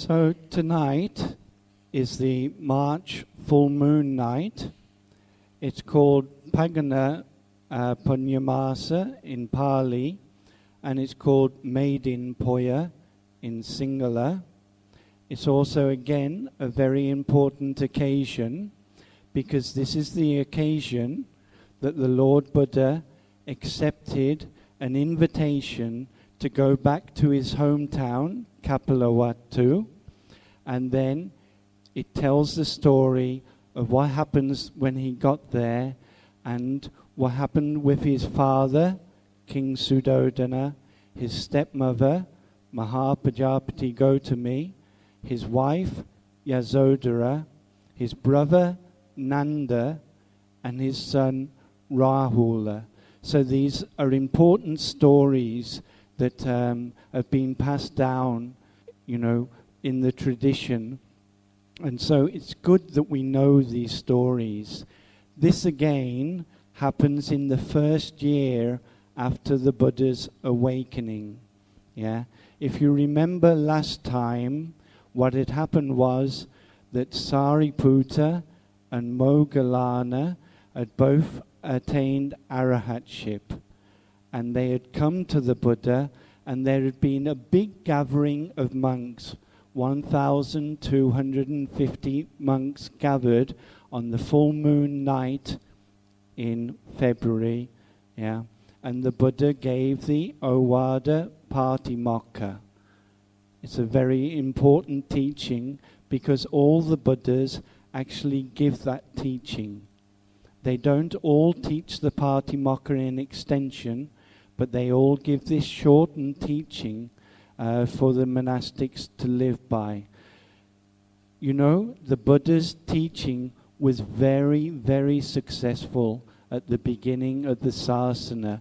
So tonight is the March full moon night. It's called Pagana uh, Punyamasa in Pali, and it's called Medin Poya in Sinhala. It's also, again, a very important occasion because this is the occasion that the Lord Buddha accepted an invitation to go back to his hometown, Kapilavatthu, and then it tells the story of what happens when he got there and what happened with his father, King Suddhodana, his stepmother, Mahapajapati Gotami, his wife, Yasodhara, his brother, Nanda, and his son, Rahula. So these are important stories that um, have been passed down, you know, in the tradition. And so it's good that we know these stories. This again happens in the first year after the Buddha's awakening. Yeah. If you remember last time, what had happened was that Sariputta and Moggallana had both attained arahatship. And they had come to the Buddha, and there had been a big gathering of monks 1,250 monks gathered on the full moon night in February. Yeah. And the Buddha gave the Ovada Patimokkha. It's a very important teaching because all the Buddhas actually give that teaching. They don't all teach the Patimokkha in extension, but they all give this shortened teaching uh, for the monastics to live by. You know, the Buddha's teaching was very, very successful at the beginning of the Sasana.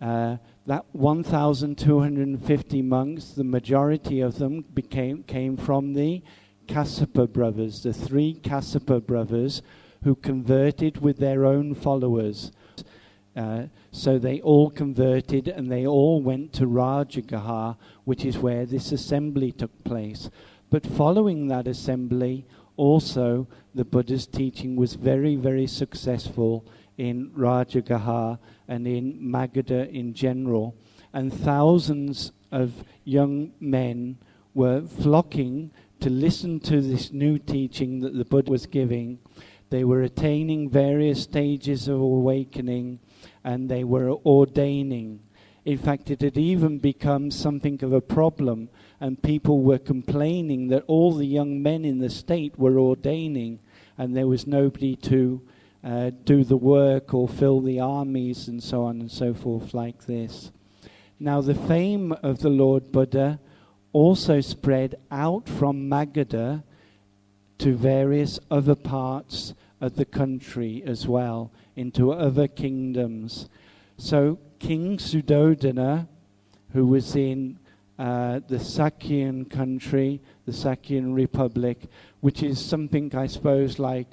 Uh, that 1,250 monks, the majority of them became, came from the Kassapa brothers, the three Kassapa brothers who converted with their own followers. Uh, so they all converted and they all went to Rajagaha, which is where this assembly took place. But following that assembly, also the Buddha's teaching was very, very successful in Rajagaha and in Magadha in general. And thousands of young men were flocking to listen to this new teaching that the Buddha was giving. They were attaining various stages of awakening and they were ordaining. In fact, it had even become something of a problem, and people were complaining that all the young men in the state were ordaining, and there was nobody to uh, do the work or fill the armies and so on and so forth, like this. Now, the fame of the Lord Buddha also spread out from Magadha to various other parts of the country as well into other kingdoms. So King Suddhodana, who was in uh, the Sakyan country, the Sakyan Republic, which is something I suppose like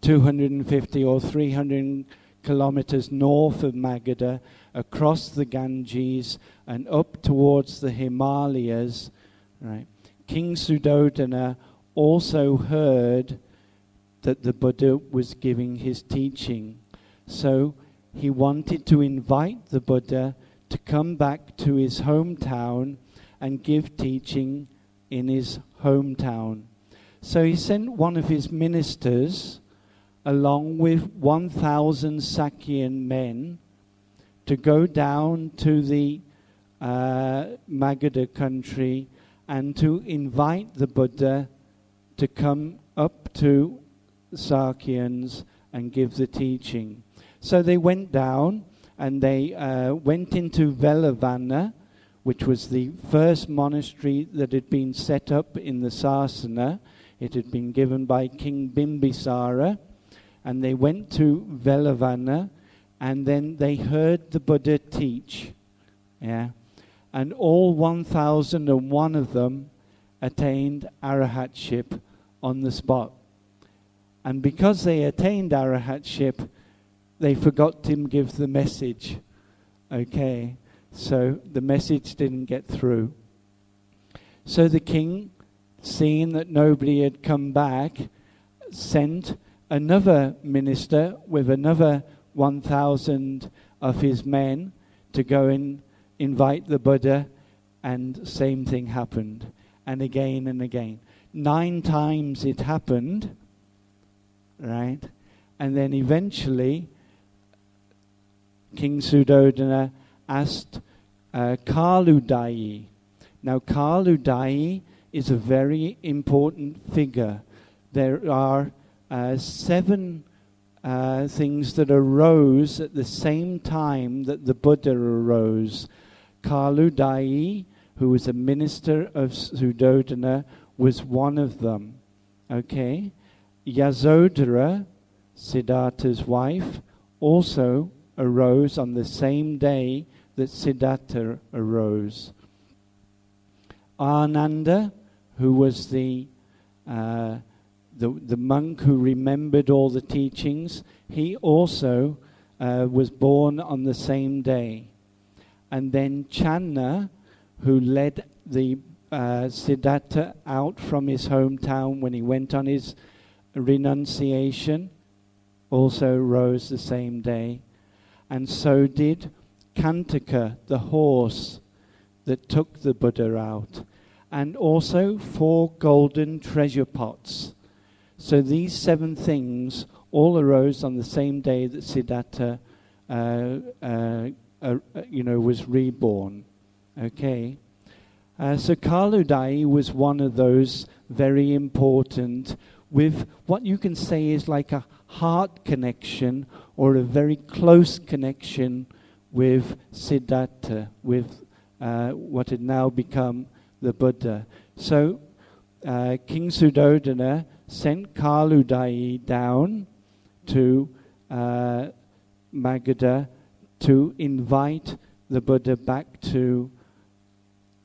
250 or 300 kilometers north of Magadha, across the Ganges and up towards the Himalayas. Right, King Suddhodana also heard that the Buddha was giving his teaching. So he wanted to invite the Buddha to come back to his hometown and give teaching in his hometown. So he sent one of his ministers along with 1,000 Sakyan men to go down to the uh, Magadha country and to invite the Buddha to come up to Sakyans and give the teaching. So they went down and they uh, went into Veluvana, which was the first monastery that had been set up in the Sasana. It had been given by King Bimbisara. And they went to Veluvana and then they heard the Buddha teach. Yeah. And all 1,001 of them attained arahatship on the spot. And because they attained arahatship, they forgot to give the message. Okay, so the message didn't get through. So the king seeing that nobody had come back, sent another minister with another 1,000 of his men to go and invite the Buddha, and same thing happened, and again and again. Nine times it happened, right? And then eventually, King Suddhodana asked uh, Kaludai. Now, Kaludai is a very important figure. There are uh, seven uh, things that arose at the same time that the Buddha arose. Kaludai, who was a minister of Suddhodana, was one of them. Okay? Yasodhara, Siddhartha's wife, also arose on the same day that Siddhartha arose. Ananda, who was the, uh, the, the monk who remembered all the teachings, he also uh, was born on the same day. And then Channa, who led the uh, Siddhartha out from his hometown when he went on his renunciation, also rose the same day. And so did Kantaka, the horse that took the Buddha out. And also four golden treasure pots. So these seven things all arose on the same day that Siddhartha, uh, uh, uh, you know, was reborn. Okay. Uh, so Kaludai was one of those very important, with what you can say is like a heart connection or a very close connection with Siddhartha, with uh, what had now become the Buddha. So uh, King Suddhodana sent Kaludai down to uh, Magadha to invite the Buddha back to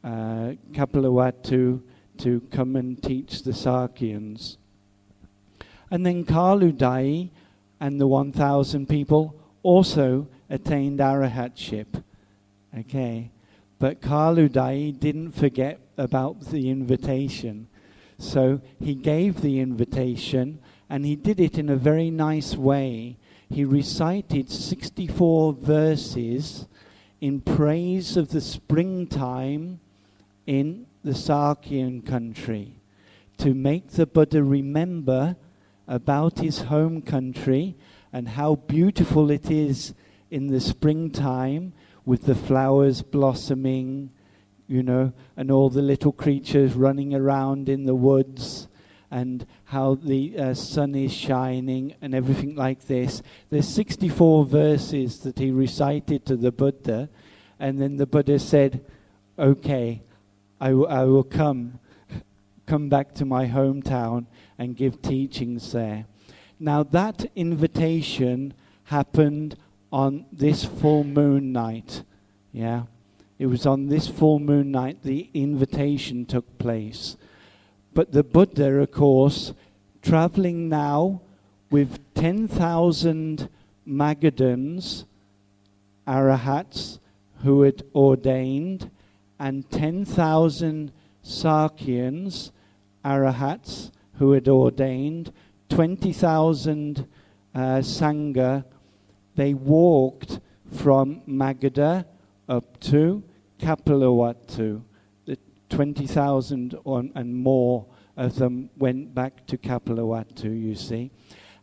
uh, Kapilavatthu to come and teach the Sakyans. And then Kaludai and the 1,000 people also attained arahatship. Okay. But Kaludai didn't forget about the invitation. So he gave the invitation and he did it in a very nice way. He recited 64 verses in praise of the springtime in the Sakyan country to make the Buddha remember about his home country and how beautiful it is in the springtime with the flowers blossoming, you know, and all the little creatures running around in the woods and how the uh, sun is shining and everything like this. There's 64 verses that he recited to the Buddha, and then the Buddha said, Okay, I, w- I will come, come back to my hometown and give teachings there. Now, that invitation happened on this full moon night. Yeah. It was on this full moon night the invitation took place. But the Buddha, of course, traveling now with 10,000 Magadhans, arahats, who had ordained, and 10,000 Sakyans, arahats, who had ordained, 20,000 uh, Sangha, they walked from Magadha up to Kapilavatthu. The 20,000 and more of them went back to Kapilavatthu, you see.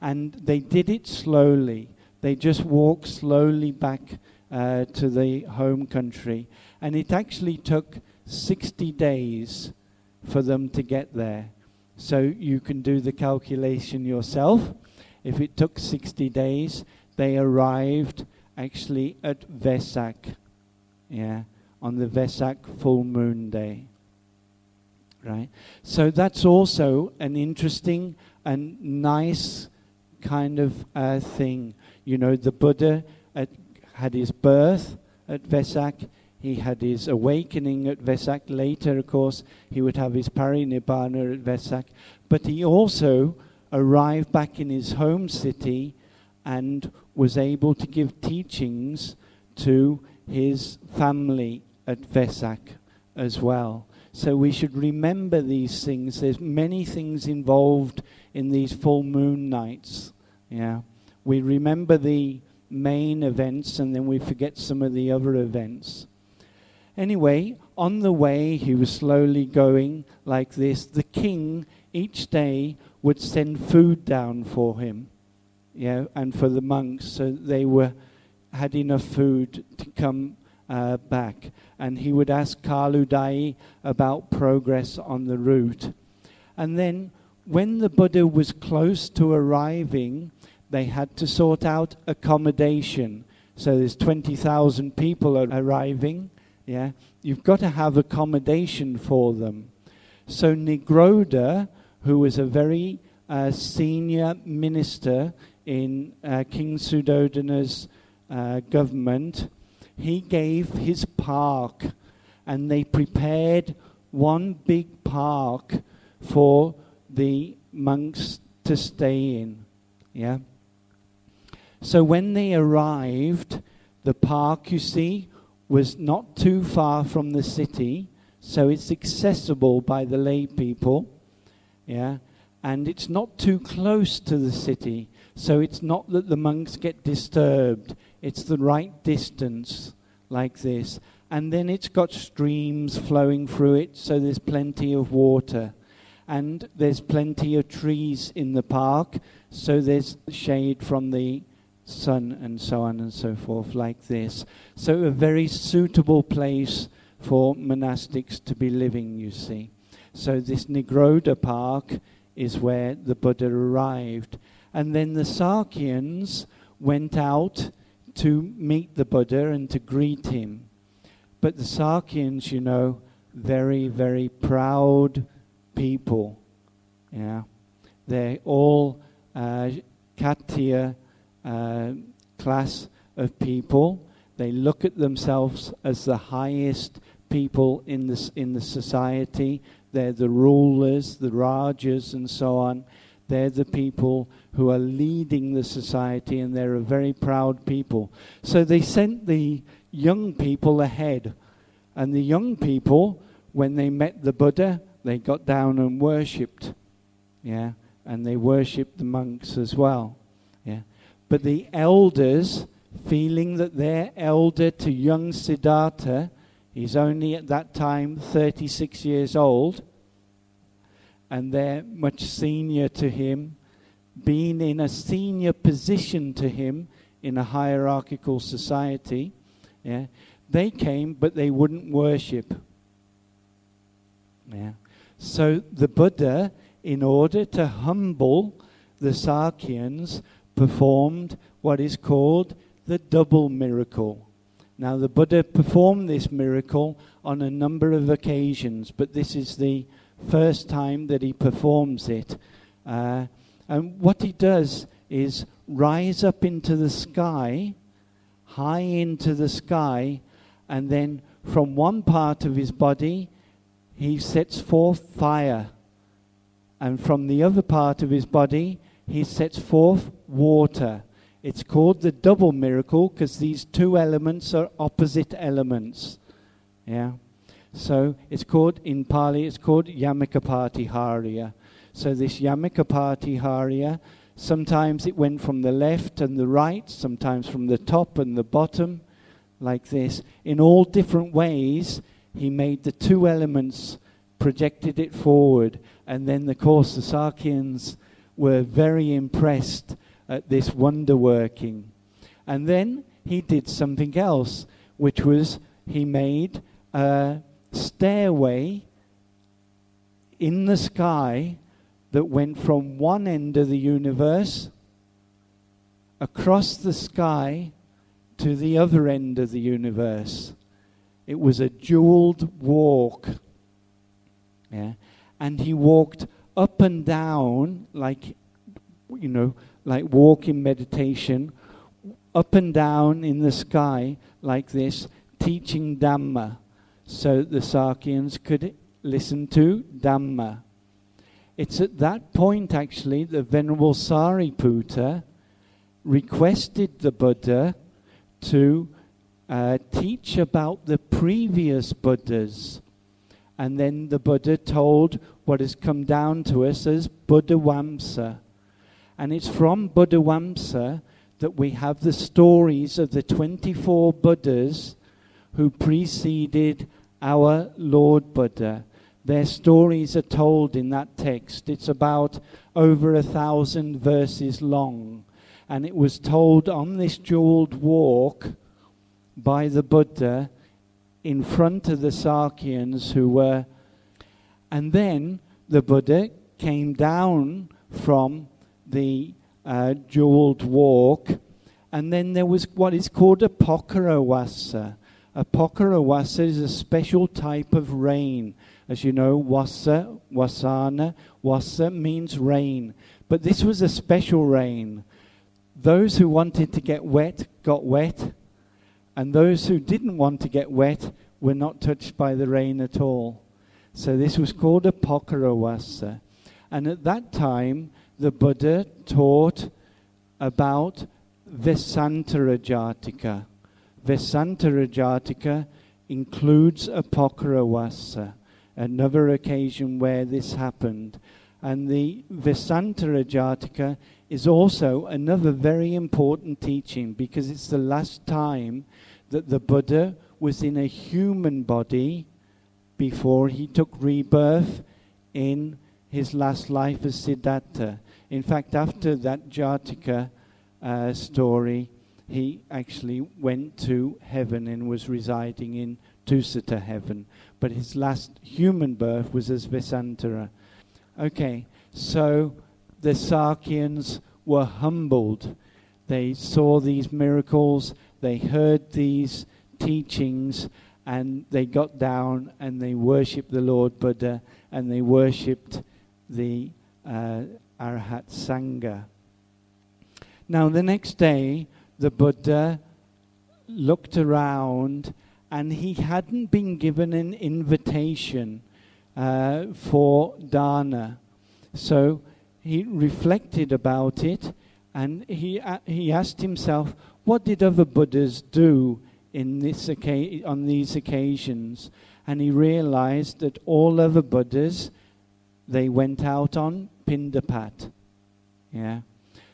And they did it slowly. They just walked slowly back uh, to the home country. And it actually took 60 days for them to get there. So you can do the calculation yourself. If it took 60 days, they arrived actually at Vesak, yeah, on the Vesak full moon day. Right? So that's also an interesting and nice kind of uh, thing. You know, the Buddha at, had his birth at Vesak he had his awakening at Vesak. Later, of course, he would have his parinibbana at Vesak. But he also arrived back in his home city and was able to give teachings to his family at Vesak as well. So we should remember these things. There's many things involved in these full moon nights. Yeah. We remember the main events and then we forget some of the other events. Anyway, on the way, he was slowly going like this. The king each day would send food down for him, yeah, and for the monks, so they were had enough food to come uh, back. And he would ask Kaludai about progress on the route. And then, when the Buddha was close to arriving, they had to sort out accommodation. So there's 20,000 people arriving. Yeah, you've got to have accommodation for them. So Nigrodha, who was a very uh, senior minister in uh, King Suddhodana's uh, government, he gave his park, and they prepared one big park for the monks to stay in. Yeah. So when they arrived, the park, you see, was not too far from the city, so it's accessible by the lay people. Yeah. And it's not too close to the city, so it's not that the monks get disturbed. It's the right distance, like this. And then it's got streams flowing through it, so there's plenty of water. And there's plenty of trees in the park, so there's shade from the sun and so on and so forth, like this. So, a very suitable place for monastics to be living, you see. So, this Nigrodha Park is where the Buddha arrived. And then the Sakyans went out to meet the Buddha and to greet him. But the Sakyans, you know, very, very proud people. Yeah. They're all uh, Khattiya uh, class of people. They look at themselves as the highest people in this in the society. They're the rulers, the rajas, and so on. They're the people who are leading the society, and they're a very proud people. So they sent the young people ahead, and the young people, when they met the Buddha, they got down and worshipped. Yeah, and they worshipped the monks as well. But the elders, feeling that their elder to young Siddhartha, he's only at that time 36 years old, and they're much senior to him, being in a senior position to him in a hierarchical society, yeah, they came, but they wouldn't worship. Yeah. So the Buddha, in order to humble the Sakyans, performed what is called the double miracle. Now, the Buddha performed this miracle on a number of occasions, but this is the first time that he performs it. Uh, and what he does is rise up into the sky, high into the sky, and then from one part of his body, he sets forth fire. And from the other part of his body, he sets forth water. It's called the double miracle because these two elements are opposite elements. Yeah. So it's called, in Pali, it's called Yamaka So this Yamaka sometimes it went from the left and the right, sometimes from the top and the bottom, like this. In all different ways, he made the two elements, projected it forward, and then, the Sakyans were very impressed at this wonder working. And then he did something else, which was he made a stairway in the sky that went from one end of the universe across the sky to the other end of the universe. It was a jeweled walk. Yeah. And he walked up and down, like, you know, like walking meditation, up and down in the sky, like this, teaching Dhamma, so the Sakyans could listen to Dhamma. It's at that point, actually, the Venerable Sariputta requested the Buddha to uh, teach about the previous Buddhas And then the Buddha told what has come down to us as Buddha Vamsa. And it's from Buddha Vamsa that we have the stories of the 24 Buddhas who preceded our Lord Buddha. Their stories are told in that text. It's about over a thousand verses long. And it was told on this jeweled walk by the Buddha in front of the Sakyans who were. And then the Buddha came down from the uh, jeweled walk, and then there was what is called a Pokarawasa. A Pokarawasa is a special type of rain. As you know, wasa, wasana, wasa means rain. But this was a special rain. Those who wanted to get wet got wet, and those who didn't want to get wet were not touched by the rain at all. So this was called a Pokarawasa. And at that time, the Buddha taught about Vesantara Jataka. Vesantara Jataka includes a Pokarawasa, another occasion where this happened. And the Vesantara Jataka is also another very important teaching because it's the last time that the Buddha was in a human body before he took rebirth in his last life as Siddhartha. In fact, after that Jataka uh, story, he actually went to heaven and was residing in Tusita heaven. But his last human birth was as Visantara. Okay, so the Sakyans were humbled. They saw these miracles, they heard these teachings, and they got down and they worshipped the Lord Buddha and they worshipped the uh, Arhat Sangha. Now, the next day, the Buddha looked around and he hadn't been given an invitation uh, for dana. So he reflected about it and he, uh, he asked himself, what did other Buddhas do in this on these occasions? And he realized that all other Buddhas they went out on Pindapat. Yeah.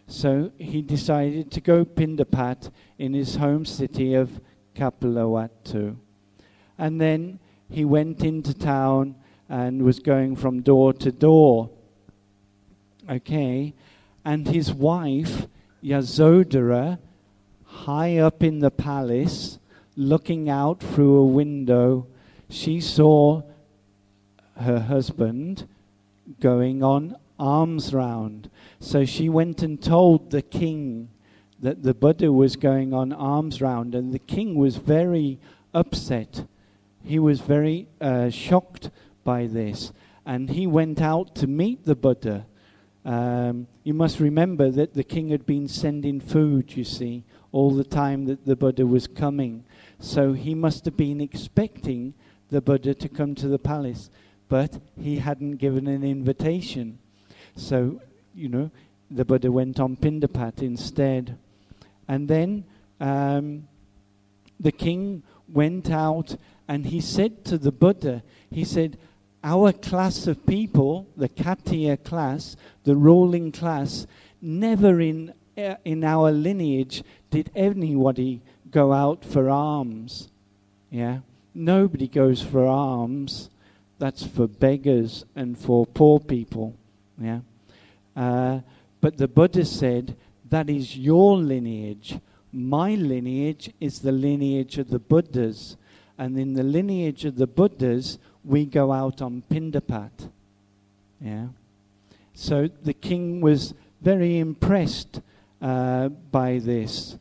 So he decided to go Pindapat in his home city of Kapilavatthu. And then he went into town and was going from door to door. Okay. And his wife, Yasodhara, high up in the palace, looking out through a window, she saw her husband going on alms round. So she went and told the king that the Buddha was going on alms round, and the king was very upset. He was very uh, shocked by this, and he went out to meet the Buddha. Um, you must remember that the king had been sending food, you see, all the time that the Buddha was coming. So he must have been expecting the Buddha to come to the palace but he hadn't given an invitation. So, you know, the Buddha went on Pindapat instead. And then um, the king went out and he said to the Buddha, he said, Our class of people, the Khattiya class, the ruling class, never in, uh, in our lineage did anybody go out for alms. Yeah? Nobody goes for alms that's for beggars and for poor people. Yeah. Uh, but the Buddha said, that is your lineage. My lineage is the lineage of the Buddhas. And in the lineage of the Buddhas, we go out on Pindapat. Yeah. So the king was very impressed uh, by this.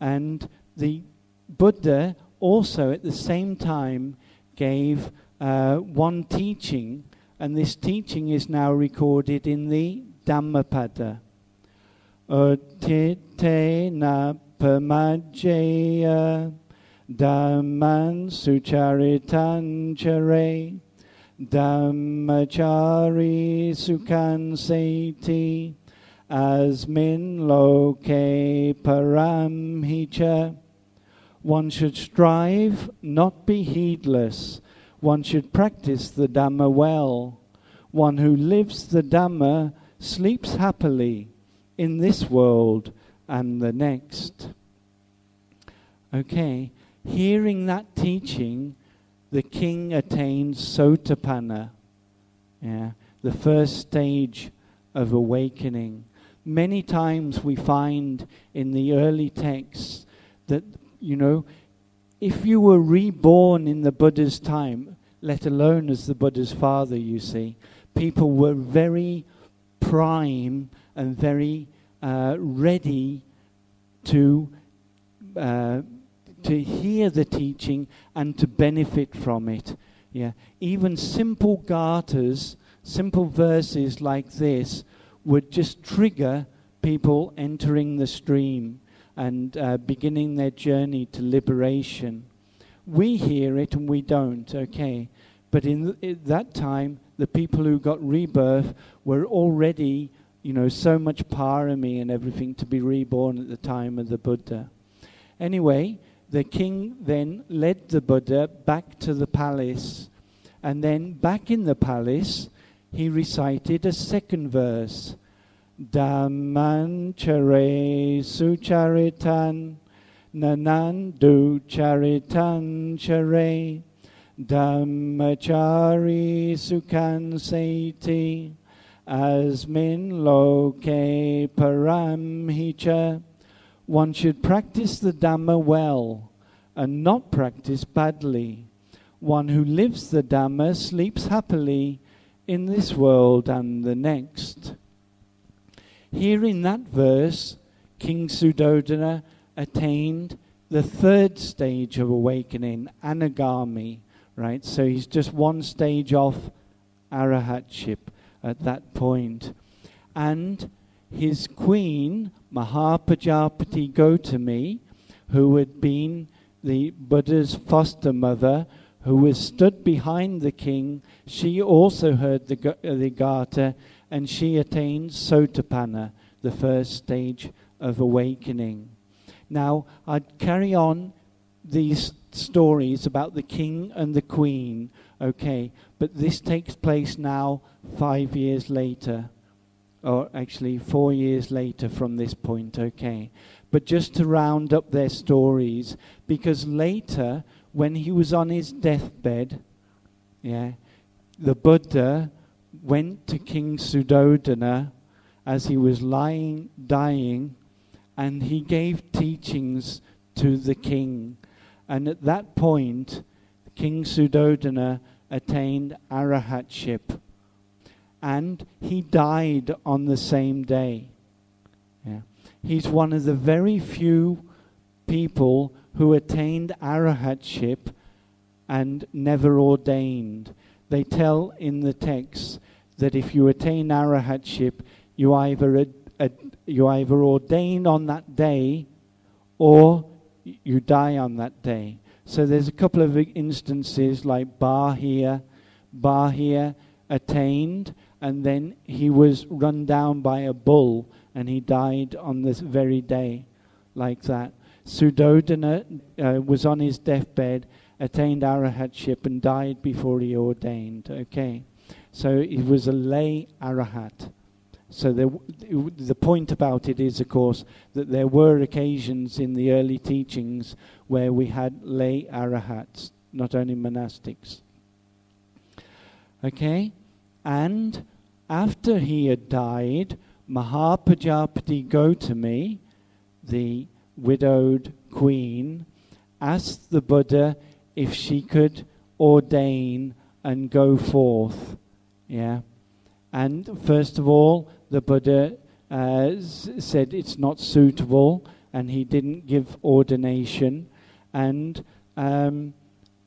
And the Buddha also at the same time gave uh, one teaching, and this teaching is now recorded in the Dhammapada. Utite na pamajaya dhamman sucharitan chare dhammachari sukhan seti asmin loke paramhicha. One should strive, not be heedless one should practice the Dhamma well. One who lives the Dhamma sleeps happily in this world and the next. Okay, hearing that teaching, the king attains sotapanna, yeah, the first stage of awakening. Many times we find in the early texts that, you know, if you were reborn in the Buddha's time, let alone as the Buddha's father, you see, people were very prime and very uh, ready to uh, to hear the teaching and to benefit from it. Yeah, even simple gathas, simple verses like this, would just trigger people entering the stream and uh, beginning their journey to liberation. We hear it and we don't, okay. But in, th- in that time, the people who got rebirth were already, you know, so much parami and everything to be reborn at the time of the Buddha. Anyway, the king then led the Buddha back to the palace. And then back in the palace, he recited a second verse. Dhammanchare sucharitan nanandu charitan chare Dhammachari sukhan seti asmin loke param hicha. One should practice the Dhamma well and not practice badly. One who lives the Dhamma sleeps happily in this world and the next. Here in that verse, King Suddhodana attained the third stage of awakening, anagami, right? So he's just one stage off arahatship at that point. And his queen, Mahapajapati Gotami, who had been the Buddha's foster mother, who was stood behind the king, she also heard the, uh, the Gatha and she attained Sotapanna, the first stage of awakening. Now, I'd carry on these stories about the king and the queen, okay, but this takes place now five years later, or actually four years later from this point, okay. But just to round up their stories, because later, when he was on his deathbed, yeah, the Buddha went to King Suddhodana as he was lying, dying, and he gave teachings to the king. And at that point, King Suddhodana attained arahatship. And he died on the same day. Yeah. He's one of the very few people who attained arahatship and never ordained. They tell in the text that if you attain arahatship, you either, ad, ad, you either ordain on that day or you die on that day. So there's a couple of instances like Bahia. Bahia attained and then he was run down by a bull and he died on this very day like that. Suddhodana uh, was on his deathbed, attained arahatship and died before he ordained. Okay. So he was a lay arahat. So there, the point about it is, of course, that there were occasions in the early teachings where we had lay arahats, not only monastics. Okay? And after he had died, Mahapajapati Gotami, the widowed queen, asked the Buddha if she could ordain and go forth. Yeah. And first of all, the Buddha uh, said it's not suitable, and he didn't give ordination. And um,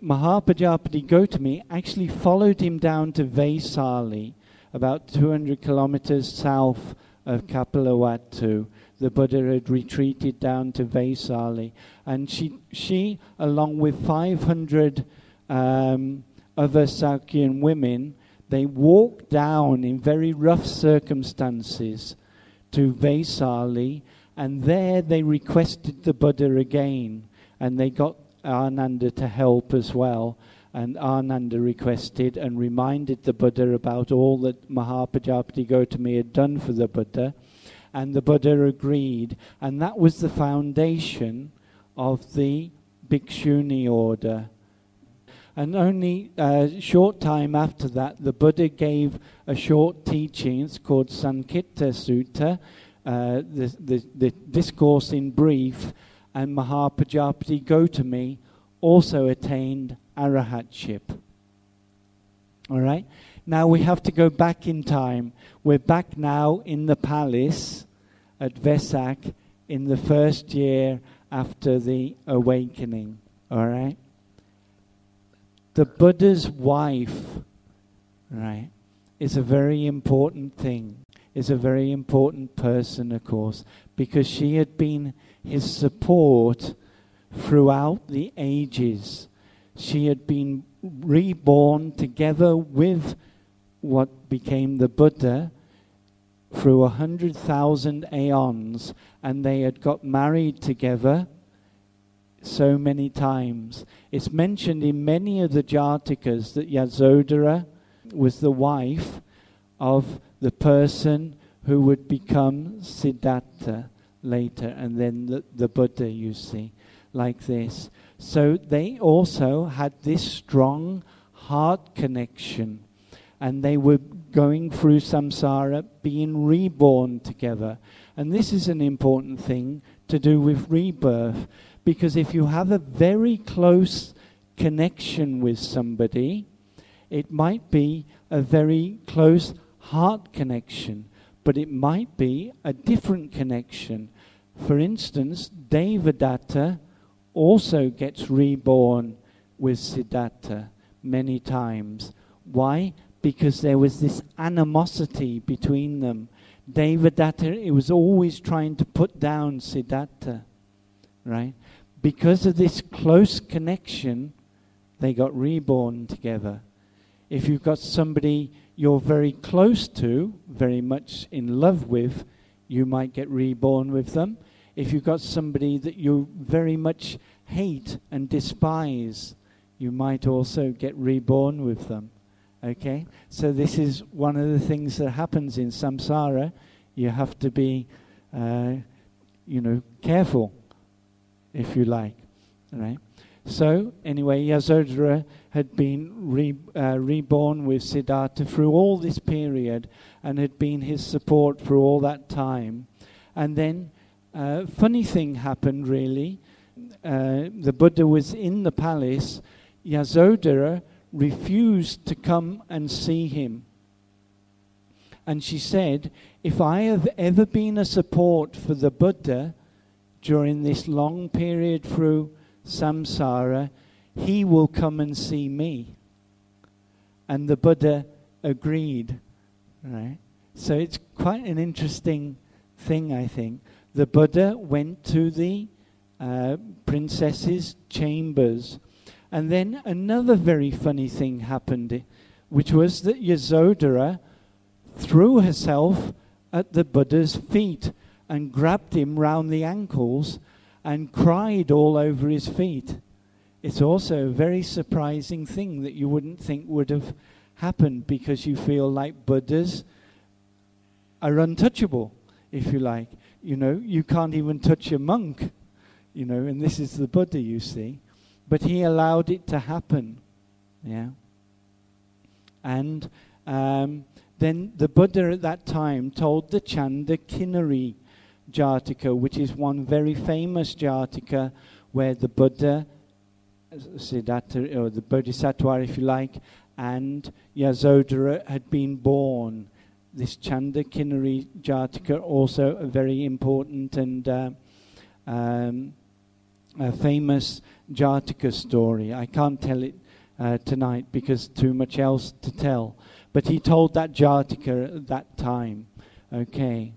Mahapajapati Gotami actually followed him down to Vaisali, about 200 kilometers south of Kapilavatthu. The Buddha had retreated down to Vaisali, and she, she along with 500 um, other Sakyan women, they walked down in very rough circumstances to Vaisali, and there they requested the Buddha again, and they got Ananda to help as well. And Ananda requested and reminded the Buddha about all that Mahapajapati Gotami had done for the Buddha. And the Buddha agreed. And that was the foundation of the Bhikshuni order. And only a short time after that, the Buddha gave a short teaching. It's called Sankhitta Sutta, uh, the, the, the discourse in brief. And Mahapajapati Gotami also attained arahatship. All right? Now we have to go back in time. We're back now in the palace at Vesak in the first year after the awakening. All right? The Buddha's wife, right, is a very important thing, is a very important person, of course, because she had been his support throughout the ages. She had been reborn together with what became the Buddha through a hundred thousand aeons, and they had got married together so many times. It's mentioned in many of the Jatakas that Yasodhara was the wife of the person who would become Siddhartha later, and then the, the Buddha, you see, like this. So they also had this strong heart connection, and they were going through samsara, being reborn together. And this is an important thing to do with rebirth because if you have a very close connection with somebody, it might be a very close heart connection, but it might be a different connection. For instance, Devadatta also gets reborn with Siddhartha many times. Why? Because there was this animosity between them. Devadatta it was always trying to put down Siddhartha, right? Because of this close connection, they got reborn together. If you've got somebody you're very close to, very much in love with, you might get reborn with them. If you've got somebody that you very much hate and despise, you might also get reborn with them. Okay? So, this is one of the things that happens in samsara. You have to be, uh, you know, careful if you like. Right? So, anyway, Yasodhara had been re, uh, reborn with Siddhartha through all this period and had been his support for all that time. And then, uh, funny thing happened really. Uh, the Buddha was in the palace. Yasodhara refused to come and see him. And she said, If I have ever been a support for the Buddha, during this long period through samsara, he will come and see me. And the Buddha agreed. Right? So it's quite an interesting thing, I think. The Buddha went to the uh, princess's chambers. And then another very funny thing happened, which was that Yasodhara threw herself at the Buddha's feet and grabbed him round the ankles and cried all over his feet. It's also a very surprising thing that you wouldn't think would have happened because you feel like Buddhas are untouchable, if you like. You know, you can't even touch a monk, you know, and this is the Buddha, you see. But he allowed it to happen. Yeah. And um, then the Buddha at that time told the Chanda Jataka, which is one very famous Jataka where the Buddha, Siddhartha, or the Bodhisattva, if you like, and Yasodhara had been born. This Chanda Kinnari Jataka, also a very important and uh, um, a famous Jataka story. I can't tell it uh, tonight because too much else to tell. But he told that Jataka at that time. Okay.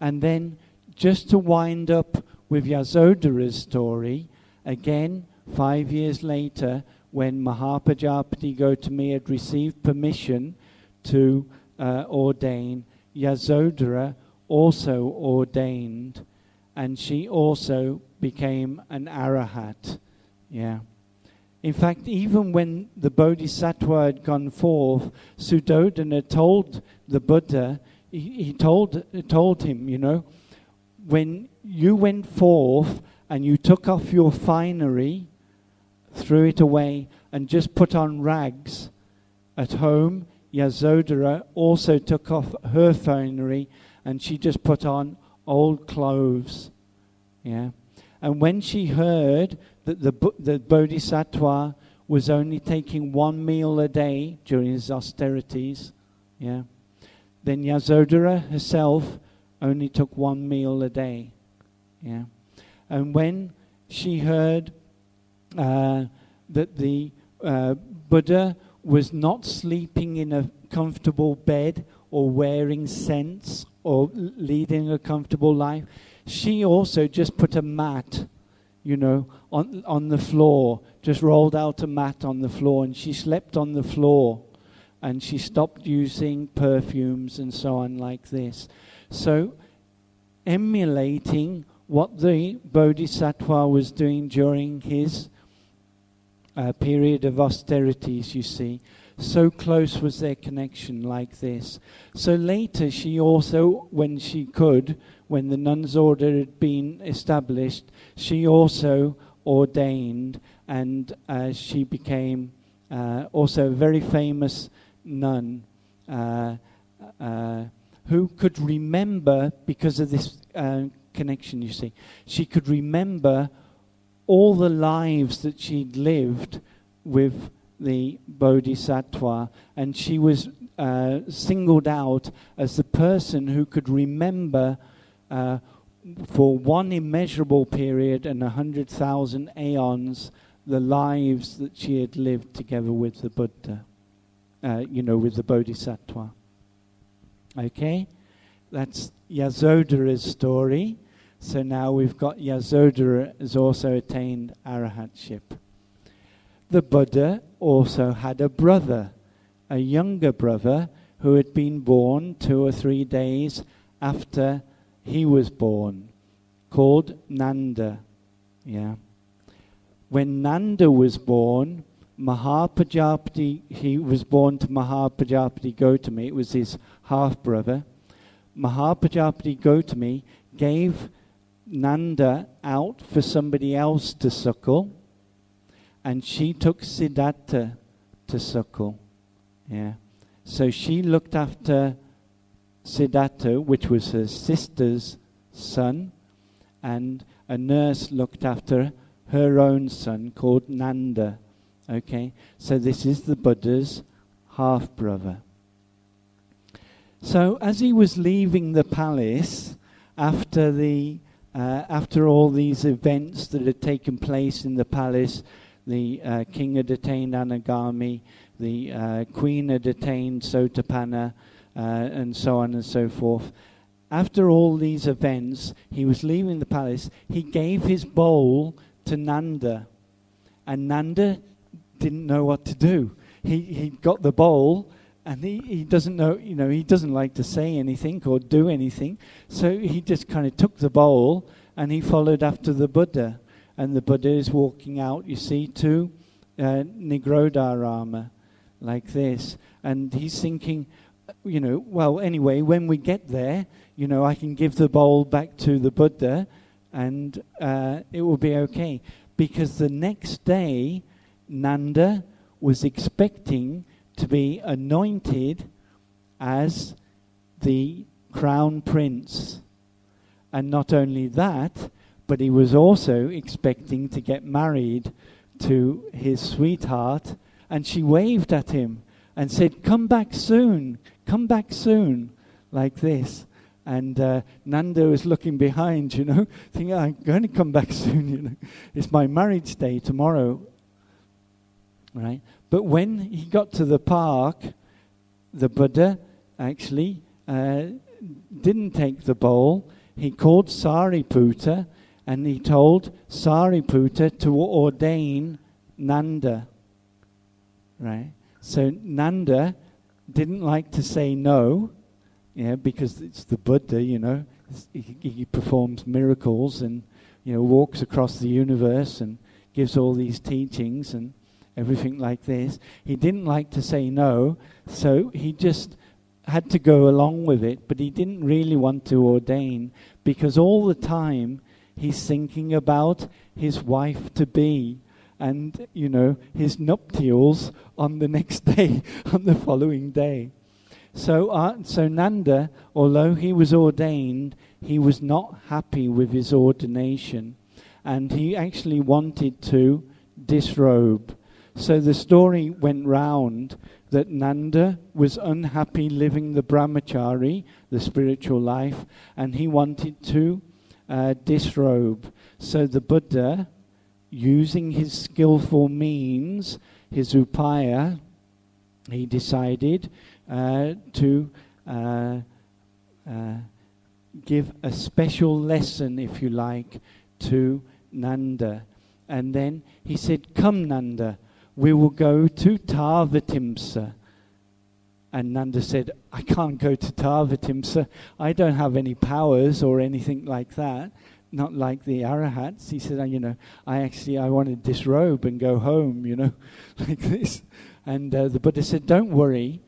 And then just to wind up with Yasodhara's story, again, five years later, when Mahapajapati Gotami had received permission to uh, ordain, Yasodhara also ordained, and she also became an arahat. Yeah. In fact, even when the Bodhisattva had gone forth, Suddhodana told the Buddha, he, he told, told him, you know, when you went forth and you took off your finery, threw it away, and just put on rags at home, Yasodhara also took off her finery and she just put on old clothes. Yeah. And when she heard that the, the Bodhisattva was only taking one meal a day during his austerities, yeah, then Yasodhara herself only took one meal a day. Yeah. And when she heard uh, that the uh, Buddha was not sleeping in a comfortable bed or wearing scents or leading a comfortable life, she also just put a mat, you know, on, on the floor, just rolled out a mat on the floor, and she slept on the floor. And she stopped using perfumes and so on, like this. So, emulating what the Bodhisattva was doing during his uh, period of austerities, you see. So close was their connection, like this. So later, she also, when she could, when the nun's order had been established, she also ordained and uh, she became uh, also a very famous nun uh, uh who could remember, because of this uh, connection, you see, she could remember all the lives that she'd lived with the Bodhisattva, and she was uh, singled out as the person who could remember uh, for one immeasurable period and a hundred thousand aeons the lives that she had lived together with the Buddha, uh, you know, with the Bodhisattva. Okay? That's Yasodhara's story. So now we've got Yasodhara has also attained arahatship. The Buddha also had a brother, a younger brother, who had been born two or three days after he was born, called Nanda. Yeah. When Nanda was born, Mahapajapati, he was born to Mahapajapati Gotami, it was his half brother. Mahapajapati Gotami gave Nanda out for somebody else to suckle, and she took Siddhartha to suckle. Yeah. So she looked after Siddhartha, which was her sister's son, and a nurse looked after her own son called Nanda. Okay, so this is the Buddha's half brother. So as he was leaving the palace after the uh, after all these events that had taken place in the palace, the uh, king had detained Anagami, the uh, queen had detained Sotapanna, uh, and so on and so forth. After all these events, he was leaving the palace. He gave his bowl to Nanda, and Nanda didn't know what to do. He he got the bowl, and he, he doesn't know, you know, he doesn't like to say anything or do anything. So he just kind of took the bowl and he followed after the Buddha. And the Buddha is walking out, you see, to uh, Nigrodharama, like this. And he's thinking, you know, well, anyway, when we get there, you know, I can give the bowl back to the Buddha and uh, it will be okay. Because the next day, Nanda was expecting to be anointed as the crown prince. And not only that, but he was also expecting to get married to his sweetheart. And she waved at him and said, Come back soon, come back soon, like this. And uh, Nanda was looking behind, you know, thinking, I'm going to come back soon, you know. It's my marriage day tomorrow. Right? But when he got to the park, the Buddha actually uh, didn't take the bowl. He called Sariputta and he told Sariputta to ordain Nanda. Right? So Nanda didn't like to say no, yeah, because it's the Buddha, you know. He, he, performs miracles and, you know, walks across the universe and gives all these teachings. And everything like this. He didn't like to say no, so he just had to go along with it, but he didn't really want to ordain because all the time he's thinking about his wife to be and, you know, his nuptials on the next day, on the following day. So, uh, so Nanda, although he was ordained, he was not happy with his ordination and he actually wanted to disrobe. So the story went round that Nanda was unhappy living the brahmachari, the spiritual life, and he wanted to uh, disrobe. So the Buddha, using his skillful means, his upaya, he decided uh, to uh, uh give a special lesson, if you like, to Nanda. And then he said, Come, Nanda, we will go to Tavatimsa. And Nanda said, I can't go to Tavatimsa. I don't have any powers or anything like that. Not like the arahats. He said, you know, I actually, I want to disrobe and go home, you know, like this. And uh, the Buddha said, don't worry.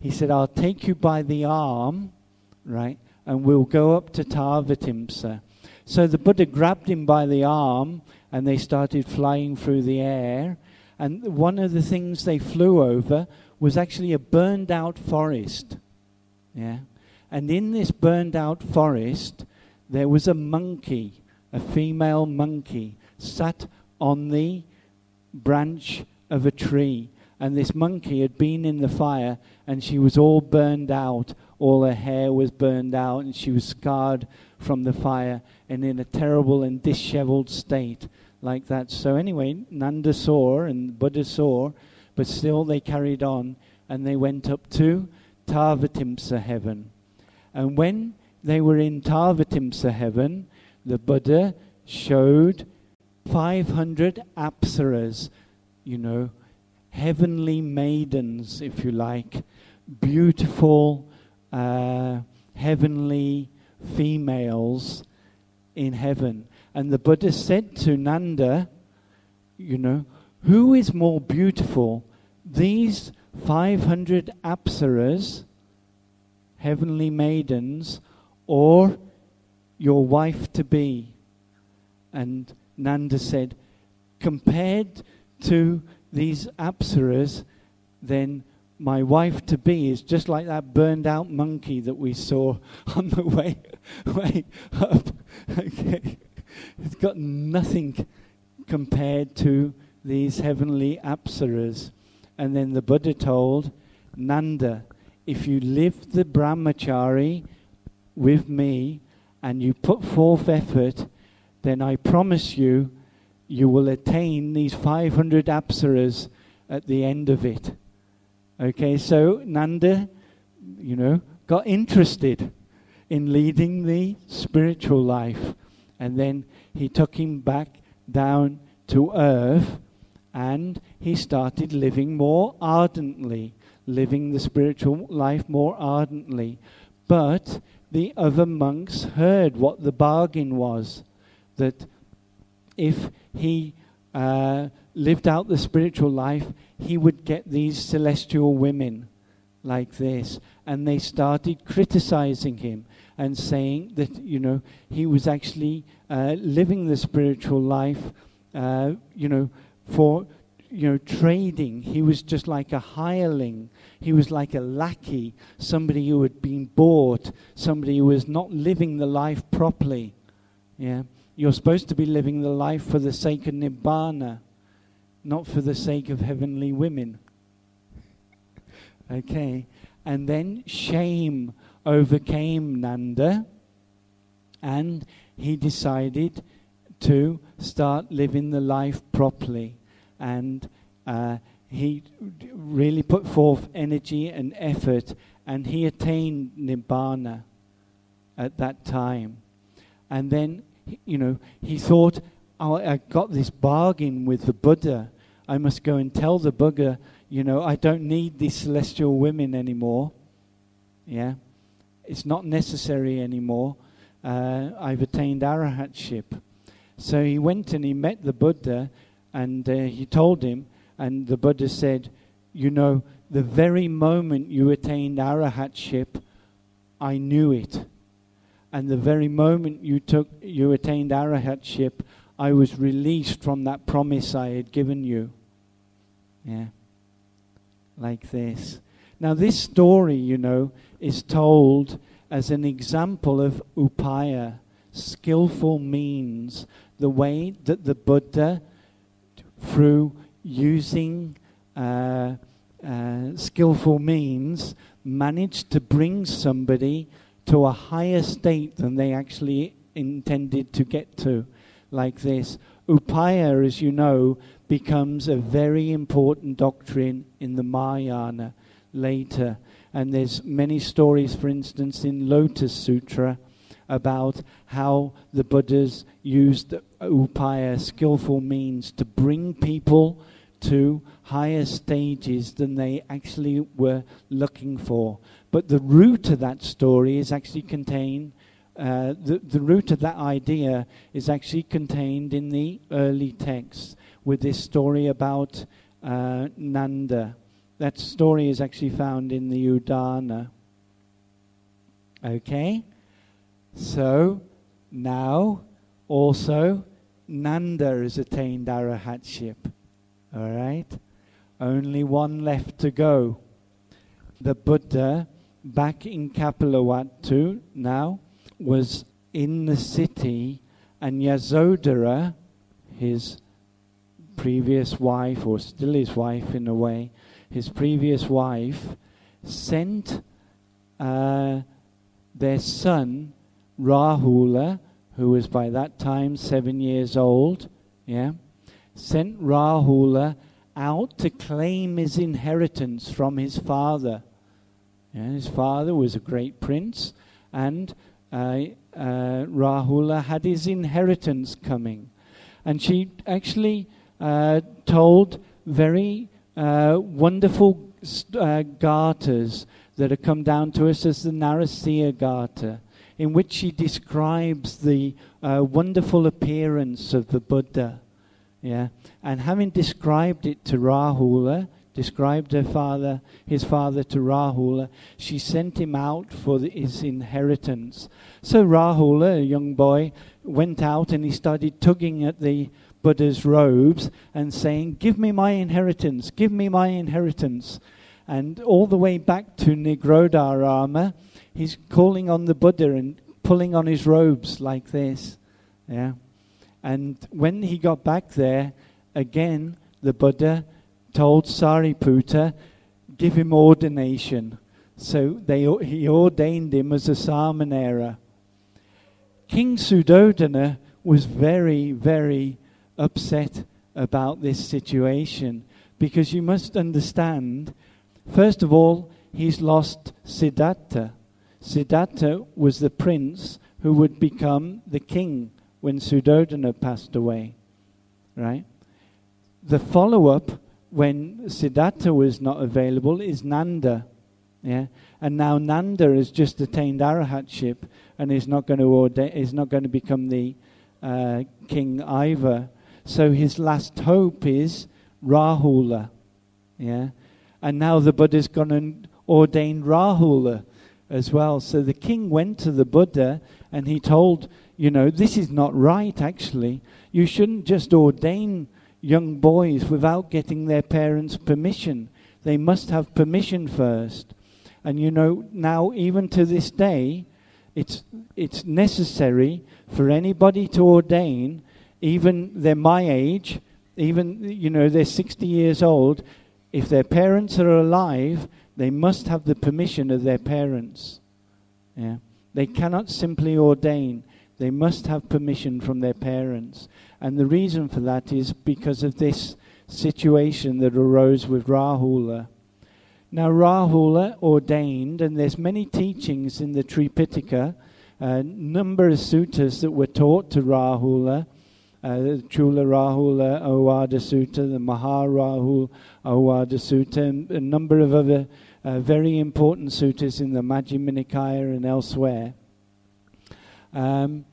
He said, I'll take you by the arm, right, and we'll go up to Tavatimsa. So the Buddha grabbed him by the arm and they started flying through the air. And one of the things they flew over was actually a burned out forest. Yeah. And in this burned out forest, there was a monkey, a female monkey, sat on the branch of a tree. And this monkey had been in the fire and she was all burned out. All her hair was burned out and she was scarred from the fire and in a terrible and disheveled state like that. So anyway, Nanda saw and Buddha saw, but still they carried on and they went up to Tavatimsa heaven. And when they were in Tavatimsa heaven, the Buddha showed 500 apsaras, you know, heavenly maidens, if you like, beautiful, uh, heavenly females in heaven. And the Buddha said to Nanda, you know, who is more beautiful, these 500 apsaras, heavenly maidens, or your wife to be? And Nanda said, compared to these apsaras, then my wife to be is just like that burned out monkey that we saw on the way, way up. Okay. It's got nothing compared to these heavenly apsaras. And then the Buddha told Nanda, if you live the brahmachari with me and you put forth effort, then I promise you, you will attain these 500 apsaras at the end of it. Okay, so Nanda, you know, got interested in leading the spiritual life. And then he took him back down to earth and he started living more ardently, living the spiritual life more ardently. But the other monks heard what the bargain was that if he uh, lived out the spiritual life, he would get these celestial women like this. And they started criticizing him and saying that, you know, he was actually uh, living the spiritual life, uh, you know, for, you know, trading. He was just like a hireling. He was like a lackey, somebody who had been bought, somebody who was not living the life properly. Yeah. You're supposed to be living the life for the sake of Nibbana not for the sake of heavenly women. okay. And then shame overcame Nanda, and he decided to start living the life properly. And uh, he really put forth energy and effort, and he attained Nibbana at that time. And then, you know, he thought, oh, I got this bargain with the Buddha. I must go and tell the Buddha, you know, I don't need these celestial women anymore. Yeah. It's not necessary anymore. Uh, I've attained arahatship. So he went and he met the Buddha and uh, he told him, and the Buddha said, You know, the very moment you attained arahatship, I knew it. And the very moment you took you attained arahatship, I was released from that promise I had given you. Yeah. Like this. Now this story, you know, is told as an example of upaya, skillful means, the way that the Buddha, through using uh, uh, skillful means, managed to bring somebody to a higher state than they actually intended to get to, like this. Upaya, as you know, becomes a very important doctrine in the Mahayana later. And there's many stories, for instance, in Lotus Sutra about how the Buddhas used upaya, skillful means, to bring people to higher stages than they actually were looking for. But the root of that story is actually contained, uh, the, the root of that idea is actually contained in the early texts with this story about uh, Nanda. That story is actually found in the Udana. Okay? So, now also Nanda has attained arahatship. All right? Only one left to go. The Buddha, back in Kapilavatthu now, was in the city, and Yasodhara, his previous wife, or still his wife in a way, his previous wife, sent uh, their son, Rahula, who was by that time seven years old, yeah, sent Rahula out to claim his inheritance from his father. Yeah, his father was a great prince, and uh, uh, Rahula had his inheritance coming. And she actually uh, told very uh, wonderful uh, gathas that have come down to us as the Narasiha Gatha, in which she describes the uh, wonderful appearance of the Buddha. Yeah, and having described it to Rahula, described her father, his father to Rahula, she sent him out for the, his inheritance. So Rahula, a young boy, went out and he started tugging at the Buddha's robes and saying, Give me my inheritance, give me my inheritance. And all the way back to Nigrodharama, he's calling on the Buddha and pulling on his robes like this. Yeah. And when he got back there, again, the Buddha told Sariputta, give him ordination. So they, he ordained him as a Samanera. King Suddhodana was very, very upset about this situation because you must understand, first of all, he's lost Siddhartha. Siddhartha was the prince who would become the king when Suddhodana passed away, right? The follow up when Siddhartha was not available is Nanda, yeah? And now Nanda has just attained arahatship and is not going to ordain, is not going to become the uh, king either. So his last hope is Rahula, yeah? And now the Buddha's gone and ordained Rahula as well. So the king went to the Buddha and he told you know, this is not right, actually. You shouldn't just ordain young boys without getting their parents' permission. They must have permission first. And you know, now, even to this day, it's, it's necessary for anybody to ordain, even they're my age, even, you know, they're 60 years old, if their parents are alive, they must have the permission of their parents. Yeah. They cannot simply ordain. They must have permission from their parents. And the reason for that is because of this situation that arose with Rahula. Now, Rahula ordained, and there's many teachings in the Tripitaka, uh, a number of suttas that were taught to Rahula, uh, Chula Rahulovada Sutta, the Maharahul Owada Sutta, and a number of other uh, very important suttas in the Majjhima Nikaya and elsewhere. Um,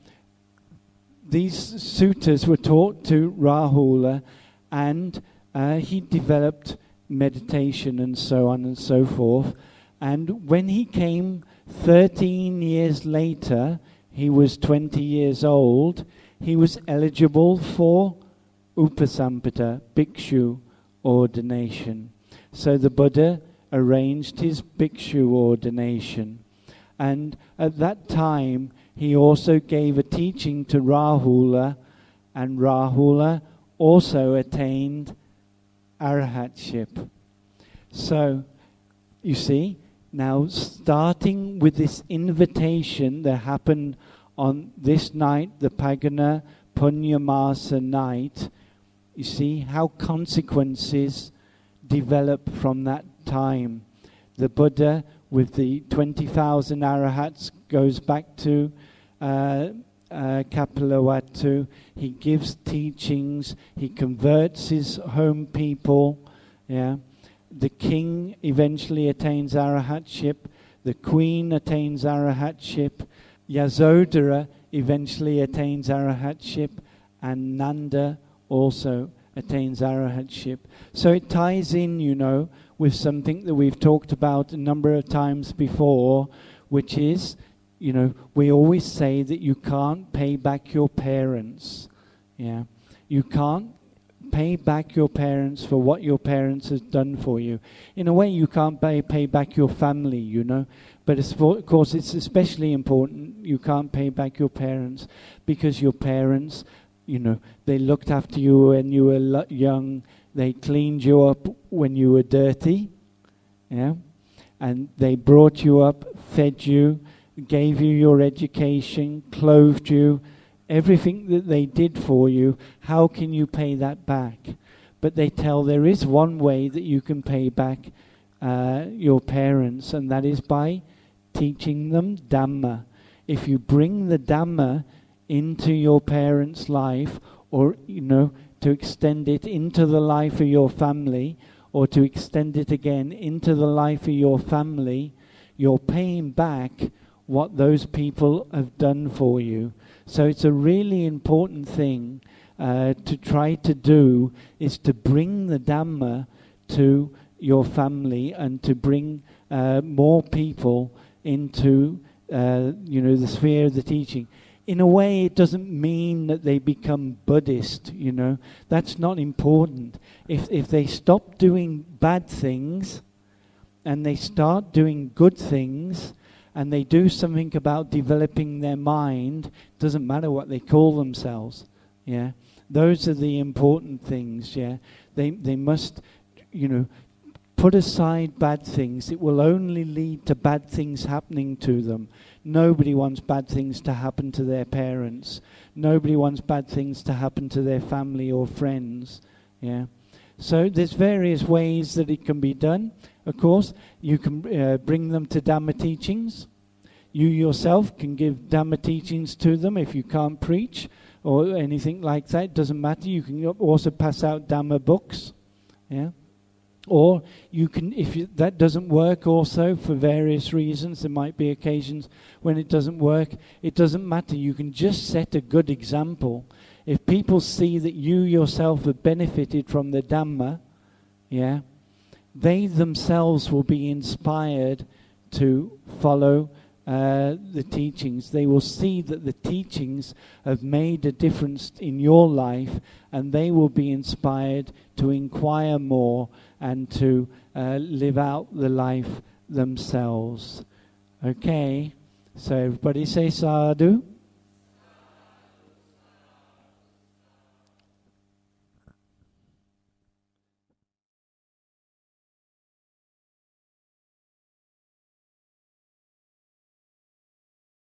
these suttas were taught to Rahula, and uh, he developed meditation and so on and so forth. And when he came 13 years later, he was 20 years old, he was eligible for Upasampada, Bhikshu ordination. So the Buddha arranged his Bhikshu ordination. And at that time, he also gave a teaching to Rahula, and Rahula also attained arahatship. So, you see, now starting with this invitation that happened on this night, the Pagana Punyamasa night, you see how consequences develop from that time. The Buddha, with the 20,000 arahats, goes back to uh, uh, Kapilavatthu. He gives teachings. He converts his home people. Yeah, the king eventually attains arahatship. The queen attains arahatship. Yasodhara eventually attains arahatship, and Nanda also attains arahatship. So it ties in, you know, with something that we've talked about a number of times before, which is you know, we always say that you can't pay back your parents. Yeah. You can't pay back your parents for what your parents has done for you. In a way, you can't pay, pay back your family, you know. But of course, it's especially important you can't pay back your parents because your parents, you know, they looked after you when you were young. They cleaned you up when you were dirty. Yeah. And they brought you up, fed you, gave you your education, clothed you, everything that they did for you, how can you pay that back? But they tell there is one way that you can pay back uh, your parents, and that is by teaching them Dhamma. If you bring the Dhamma into your parents' life, or, you know, to extend it into the life of your family, or to extend it again into the life of your family, you're paying back what those people have done for you. So it's a really important thing uh, to try to do is to bring the Dhamma to your family and to bring uh, more people into uh, you know the sphere of the teaching. In a way, it doesn't mean that they become Buddhist. You know that's not important. If if they stop doing bad things and they start doing good things, and they do something about developing their mind, doesn't matter what they call themselves. Yeah, those are the important things. Yeah, they they must, you know, put aside bad things. It will only lead to bad things happening to them. Nobody wants bad things to happen to their parents. Nobody wants bad things to happen to their family or friends. Yeah. So there's various ways that it can be done. Of course, you can uh, bring them to Dhamma teachings. You yourself can give Dhamma teachings to them if you can't preach or anything like that. It doesn't matter. You can also pass out Dhamma books. Yeah. Or you can, if you, that doesn't work also for various reasons, there might be occasions when it doesn't work. It doesn't matter. You can just set a good example. If people see that you yourself have benefited from the Dhamma, yeah, they themselves will be inspired to follow uh, the teachings. They will see that the teachings have made a difference in your life, and they will be inspired to inquire more and to uh, live out the life themselves. Okay, so everybody say sadhu.